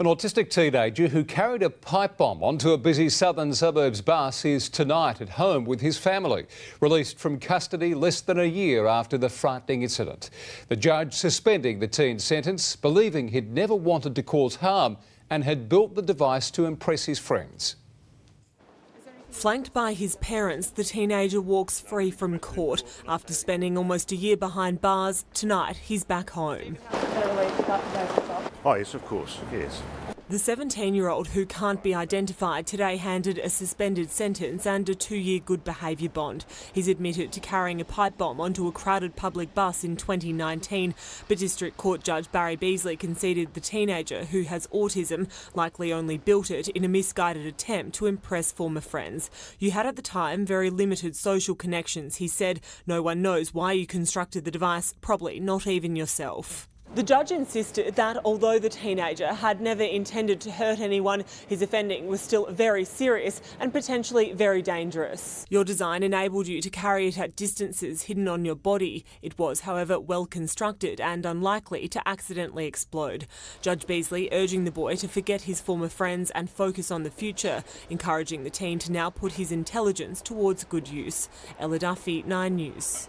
An autistic teenager who carried a pipe bomb onto a busy southern suburbs bus is tonight at home with his family, released from custody less than a year after the frightening incident. The judge suspending the teen's sentence, believing he'd never wanted to cause harm and had built the device to impress his friends. Flanked by his parents, the teenager walks free from court. After spending almost a year behind bars, tonight he's back home. Oh, yes, of course, yes. The 17 year old who can't be identified today handed a suspended sentence and a two year good behaviour bond. He's admitted to carrying a pipe bomb onto a crowded public bus in 2019, but District Court Judge Barry Beasley conceded the teenager, who has autism, likely only built it in a misguided attempt to impress former friends. You had at the time very limited social connections, he said. No one knows why you constructed the device, probably not even yourself. The judge insisted that although the teenager had never intended to hurt anyone, his offending was still very serious and potentially very dangerous. Your design enabled you to carry it at distances hidden on your body. It was, however, well constructed and unlikely to accidentally explode. Judge Beasley urging the boy to forget his former friends and focus on the future, encouraging the teen to now put his intelligence towards good use. Ella Duffy, 9 News.